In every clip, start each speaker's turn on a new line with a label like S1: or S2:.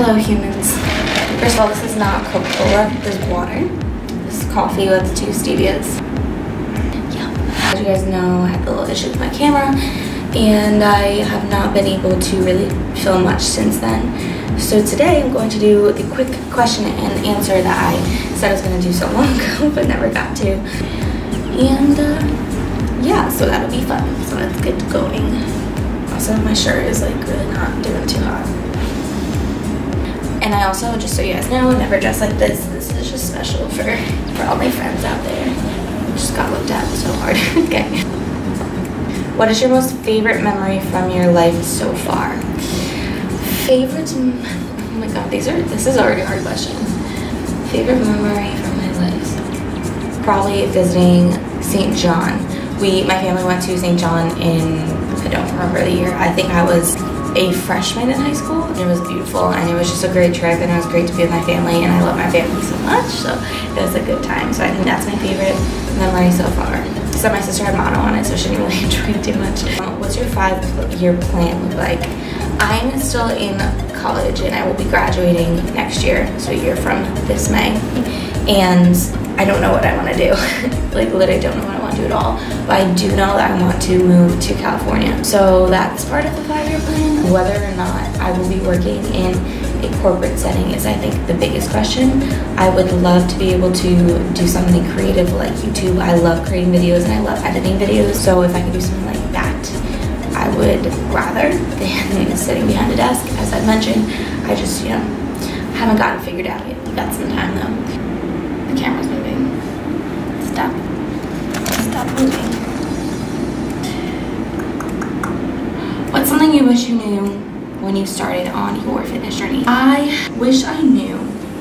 S1: Hello humans. First of all, this is not Coca-Cola, this is water. This is coffee with two stevias. Yeah. As you guys know, I had a little issue with my camera and I have not been able to really film much since then. So today I'm going to do the quick question and answer that I said I was going to do so long ago but never got to. And uh, yeah, so that'll be fun. So let's get going. Also, my shirt is like really not doing too hot. And I also, just so you guys know, never dress like this. This is just special for, for all my friends out there. Just got looked at so hard. okay. What is your most favorite memory from your life so far? Favorite, oh my god, these are, this is already hard question. Favorite memory from my life? Probably visiting St. John. We, my family went to St. John in, I don't remember the year. I think I was a freshman in high school. It was beautiful and it was just a great trip and it was great to be with my family and I love my family so much so it was a good time. So I think that's my favorite memory so far. So my sister had mono on it so she didn't really enjoy it too much. Um, what's your five year plan look like? I'm still in college and I will be graduating next year, so a year from this May. And I don't know what I want to do. like literally I don't know what I want to do at all. But I do know that I want to move to California. So that's part of the five-year plan. Whether or not I will be working in a corporate setting is I think the biggest question. I would love to be able to do something creative like YouTube. I love creating videos and I love editing videos. So if I could do something like that, I would rather than sitting behind a desk. As I mentioned, I just, you know, haven't gotten figured out yet. Got some time though. Camera's Stop. Stop moving. What's something you wish you knew when you started on your fitness journey? I wish I knew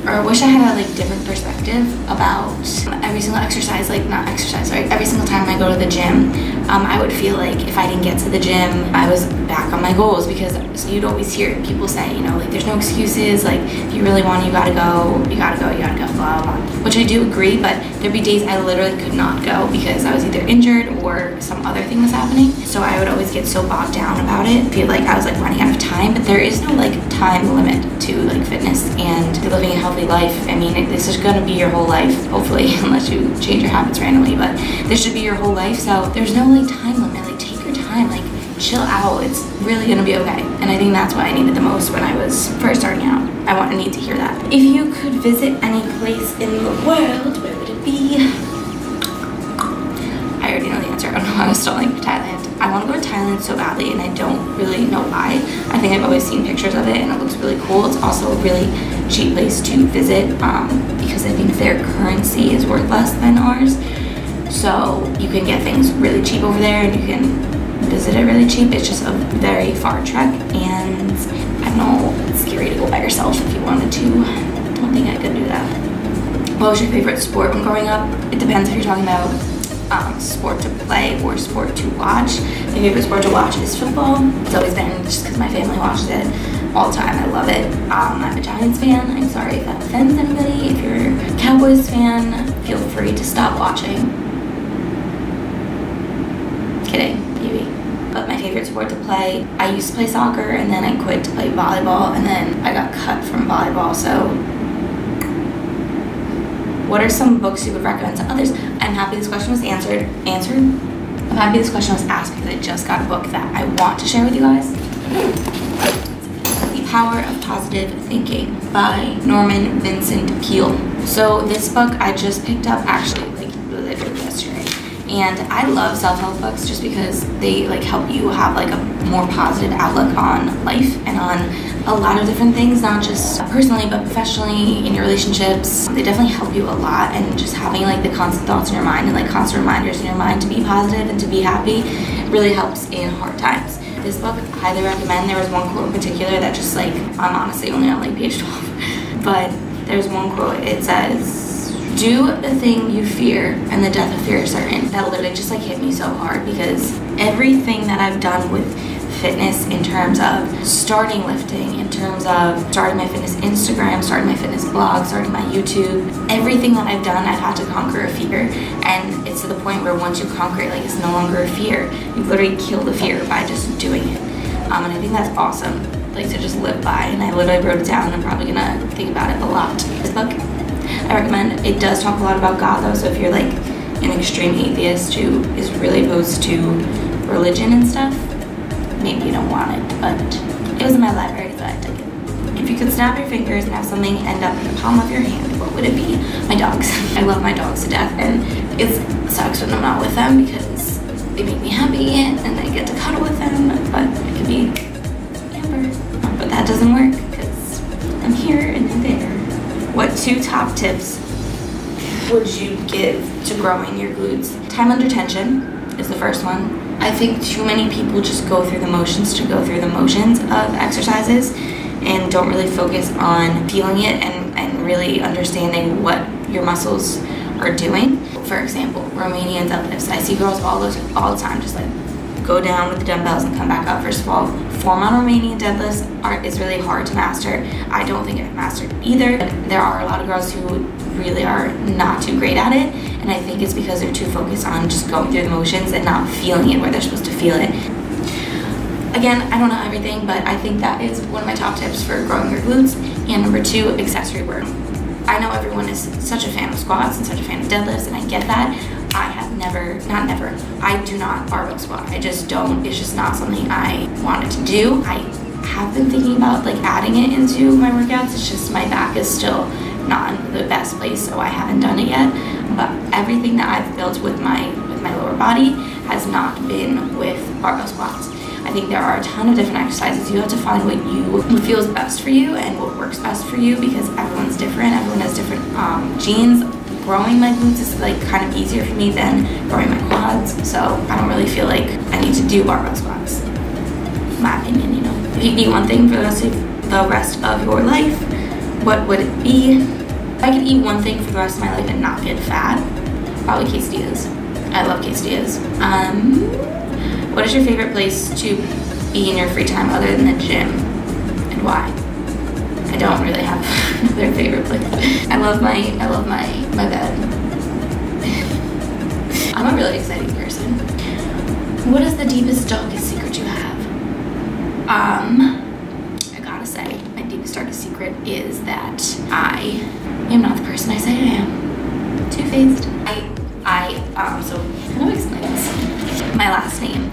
S1: or wish I had a like different perspective about every single exercise, like not exercise, sorry, every single time I go to the gym, um, I would feel like if I didn't get to the gym, I was back on my goals because so you'd always hear people say, you know, like there's no excuses, like if you really want, you gotta go, you gotta go, you gotta go, blah, blah, blah. Which I do agree, but there'd be days I literally could not go because I was either injured or some other thing was happening. So I would always get so bogged down about it, feel like I was like running out of time, but there is no like time limit to like fitness and living a healthy life. I mean, this is gonna be your whole life, hopefully, unless you change your habits randomly, but this should be your whole life. So there's no like time limit, like take your time, like chill out. It's really gonna be okay. And I think that's what I needed the most when I was first starting out. I want to need to hear that. If you could visit any place in the world, where would it be? I already know the answer. I don't know why I was stalling. Thailand. Want to go to Thailand so badly and I don't really know why. I think I've always seen pictures of it and it looks really cool. It's also a really cheap place to visit um, because I think their currency is worth less than ours. So you can get things really cheap over there and you can visit it really cheap. It's just a very far trek and I don't know, it's scary to go by yourself if you wanted to. I don't think I could do that. What was your favorite sport when growing up? It depends if you're talking about um, sport to play or sport to watch. My favorite sport to watch is football. It's always been just because my family watches it all the time. I love it. Um, I'm a Giants fan. I'm sorry if that offends anybody. If you're a Cowboys fan, feel free to stop watching. Kidding, maybe. But my favorite sport to play, I used to play soccer and then I quit to play volleyball and then I got cut from volleyball. So what are some books you would recommend to others? I'm happy this question was answered. Answered? I'm happy this question was asked because I just got a book that I want to share with you guys. The Power of Positive Thinking by Norman Vincent Peale. So this book I just picked up actually like literally yesterday. And I love self-help books just because they like help you have like a more positive outlook on life and on a lot of different things, not just personally, but professionally, in your relationships. They definitely help you a lot and just having like the constant thoughts in your mind and like constant reminders in your mind to be positive and to be happy really helps in hard times. This book, I highly recommend. There was one quote in particular that just like, I'm honestly only on like page 12, but there's one quote, it says, do the thing you fear and the death of fear is certain. That literally just like hit me so hard because everything that I've done with fitness in terms of starting lifting, in terms of starting my fitness Instagram, starting my fitness blog, starting my YouTube. Everything that I've done, I've had to conquer a fear. And it's to the point where once you conquer it, like it's no longer a fear. You literally kill the fear by just doing it. Um, and I think that's awesome like to just live by and I literally wrote it down. I'm probably gonna think about it a lot. This book, I recommend. It does talk a lot about God though, so if you're like an extreme atheist who is really opposed to religion and stuff, maybe you don't want it, but it was in my library, so I took it. If you could snap your fingers and have something end up in the palm of your hand, what would it be? My dogs. I love my dogs to death, and it sucks when I'm not with them because they make me happy and I get to cuddle with them, but it could be Amber. But that doesn't work because I'm here and they're there. What two top tips would you give to growing your glutes? Time under tension is the first one. I think too many people just go through the motions to go through the motions of exercises and don't really focus on feeling it and, and really understanding what your muscles are doing. For example, Romanian deadlifts. I see girls all the, all the time just like go down with the dumbbells and come back up. First of all, form on Romanian deadlifts are, is really hard to master. I don't think I've mastered either. There are a lot of girls who really are not too great at it, and I think it's because they're too focused on just going through the motions and not feeling it where they're supposed to feel it. Again, I don't know everything, but I think that is one of my top tips for growing your glutes. And number two, accessory work. I know everyone is such a fan of squats and such a fan of deadlifts, and I get that. I have never, not never, I do not barbell squat. I just don't, it's just not something I wanted to do. I have been thinking about like adding it into my workouts. It's just my back is still not in the best place, so I haven't done it yet. But everything that I've built with my with my lower body has not been with barbell squats. I think there are a ton of different exercises. You have to find what you what feels best for you and what works best for you because everyone's different. Everyone has different um, genes. Growing my glutes is like kind of easier for me than growing my quads, so I don't really feel like I need to do barbell squats. My opinion, you know. If you eat one thing for the rest of the rest of your life, what would it be? If I could eat one thing for the rest of my life and not get fat, probably quesadillas. I love quesadillas. Um, what is your favorite place to be in your free time other than the gym and why? I don't really have another favorite place. I love my I love my my bed. I'm a really exciting person. What is the deepest darkest secret you have? Um I gotta say, my deepest darkest secret is that I am not the person I say I am. Two-faced. I I um so how I explain this? My last name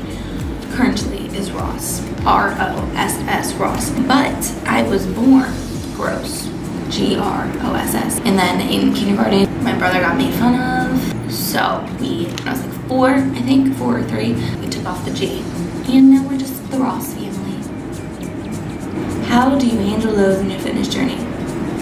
S1: currently is Ross. R-O-S-S Ross. But I was born Gross. G-R-O-S-S. And then in kindergarten, my brother got made fun of. So we, I was like four, I think, four or three, we took off the G. And now we're just the Ross family. How do you handle lows in your fitness journey?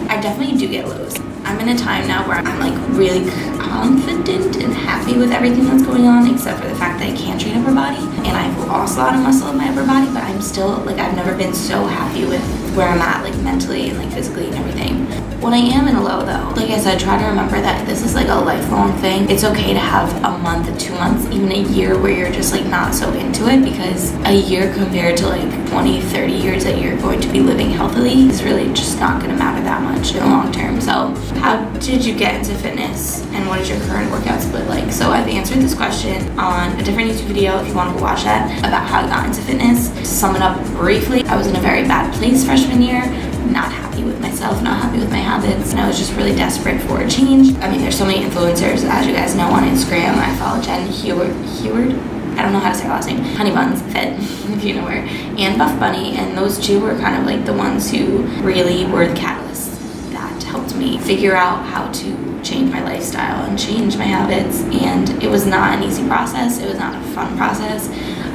S1: I definitely do get lows. I'm in a time now where I'm like really confident and happy with everything that's going on except for the fact that I can't train upper body and I've lost a lot of muscle in my upper body but I'm still like I've never been so happy with where I'm at like mentally and like physically and everything. When I am in a low though, like I said, try to remember that this is like a lifelong thing. It's okay to have a month, two months, even a year where you're just like not so into it because a year compared to like 20, 30 years that you're going to be living healthily is really just not gonna matter that much in the long term. So how did you get into fitness and what is your current workout split like? So I've answered this question on a different YouTube video if you want to go watch that about how I got into fitness. To sum it up briefly, I was in a very bad place freshman year, not happy with myself, not happy with my habits, and I was just really desperate for a change. I mean, there's so many influencers, as you guys know, on Instagram. I follow Jen Heward, Heward? I don't know how to say her last name, Honey Buns Fit, if you know her, and Buff Bunny, and those two were kind of like the ones who really were the catalysts that me figure out how to change my lifestyle and change my habits, and it was not an easy process, it was not a fun process.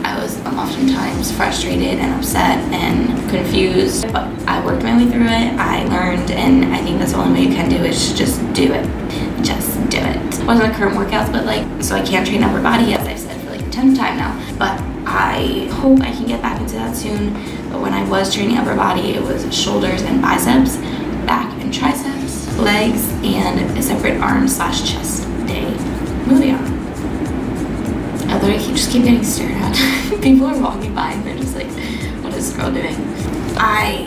S1: I was oftentimes frustrated and upset and confused, but I worked my way through it. I learned, and I think that's the only way you can do is just do it. Just do it. Wasn't the current workouts, but like, so I can't train upper body, as I've said for like the 10th time now, but I hope I can get back into that soon. But when I was training upper body, it was shoulders and biceps, back and triceps, legs, and a separate arm slash chest day. Moving on. I literally keep, just keep getting stared at. People are walking by and they're just like, what is this girl doing? I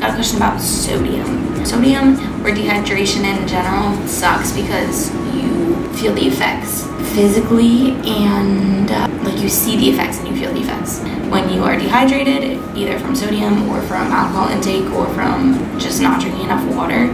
S1: got a question about sodium. Sodium or dehydration in general sucks because you feel the effects physically and uh, you see the effects and you feel the effects when you are dehydrated either from sodium or from alcohol intake or from just not drinking enough water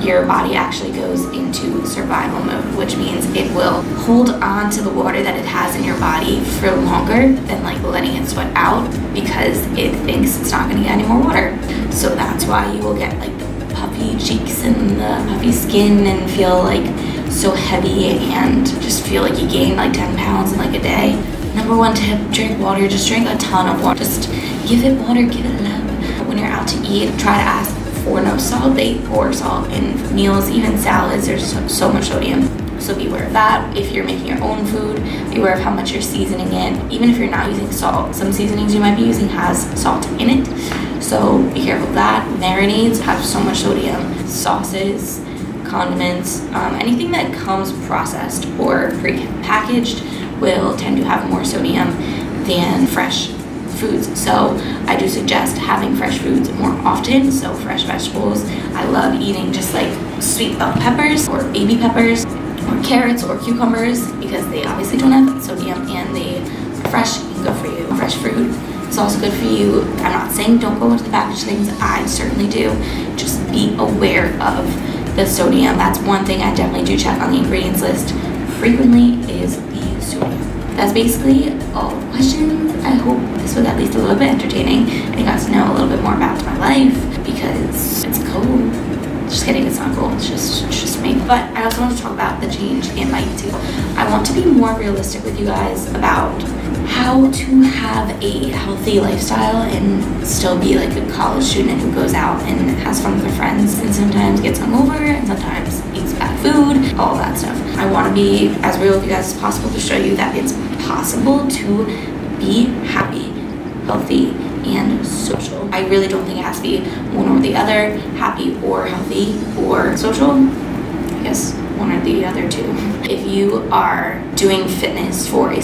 S1: your body actually goes into survival mode, which means it will hold on to the water that it has in your body for longer than like letting it sweat out because it thinks it's not gonna get any more water. So that's why you will get like the puffy cheeks and the puffy skin and feel like so heavy and just feel like you gained like 10 pounds in like a day. Number one tip, drink water, just drink a ton of water. Just give it water, give it love. When you're out to eat, try to ask for no salt. They pour salt in meals, even salads. There's so, so much sodium. So be aware of that. If you're making your own food, be aware of how much you're seasoning it. Even if you're not using salt, some seasonings you might be using has salt in it. So be careful of that. Marinades have so much sodium. Sauces, condiments, um, anything that comes processed or pre-packaged will tend to have more sodium than fresh foods. So I do suggest having fresh foods more often. So fresh vegetables. I love eating just like sweet bell peppers or baby peppers or carrots or cucumbers because they obviously don't have sodium and they fresh and good for you. Fresh fruit is also good for you. I'm not saying don't go into the packaged things. I certainly do. Just be aware of the sodium. That's one thing I definitely do check on the ingredients list frequently is. That's basically all the questions. I hope this was at least a little bit entertaining and you got to know a little bit more about my life because it's cool. Just kidding, it's not cool. It's just, it's just me. But I also want to talk about the change in my YouTube. I want to be more realistic with you guys about how to have a healthy lifestyle and still be like a college student who goes out and has fun with her friends and sometimes gets hungover and sometimes eats bad food, all that stuff. I want to be as real with you guys as possible to show you that it's possible to be happy, healthy, and social. I really don't think it has to be one or the other, happy or healthy or social. I guess one or the other two. If you are doing fitness for a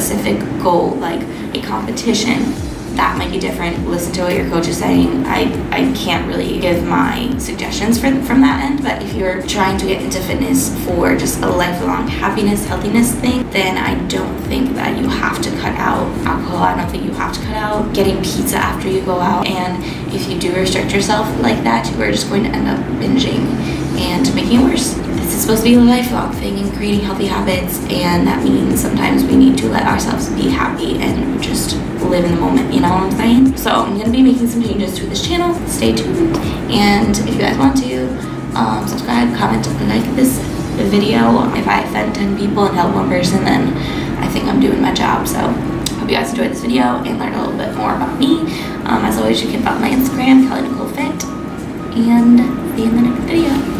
S1: specific goal, like a competition, that might be different. Listen to what your coach is saying. I, I can't really give my suggestions for, from that end, but if you're trying to get into fitness for just a lifelong happiness, healthiness thing, then I don't think that you have to cut out alcohol. I don't think you have to cut out getting pizza after you go out. And if you do restrict yourself like that, you are just going to end up binging and making it worse. This is supposed to be a lifelong thing and creating healthy habits, and that means sometimes we need to let ourselves be happy and just live in the moment, you know what I'm saying? So I'm gonna be making some changes to this channel. Stay tuned. And if you guys want to, um, subscribe, comment, like this video. If I offend 10 people and help one person, then I think I'm doing my job. So hope you guys enjoyed this video and learned a little bit more about me. Um, as always, you can follow my Instagram, Kelly Nicole Fit. And see you in the next video.